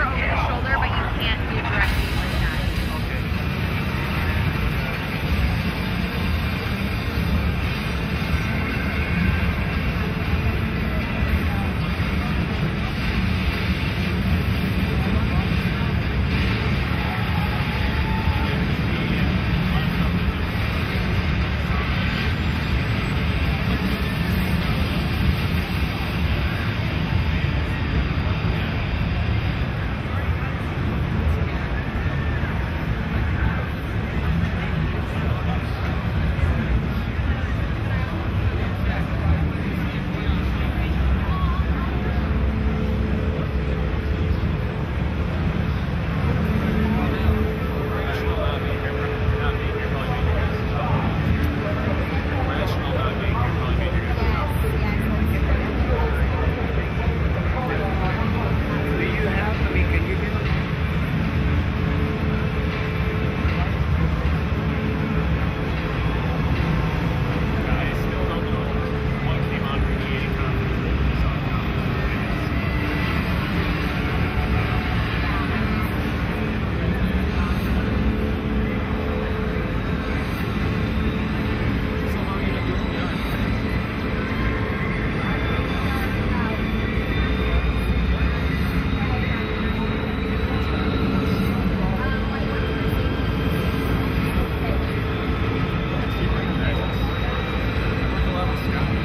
over his shoulder, but you can't do directly. Yeah.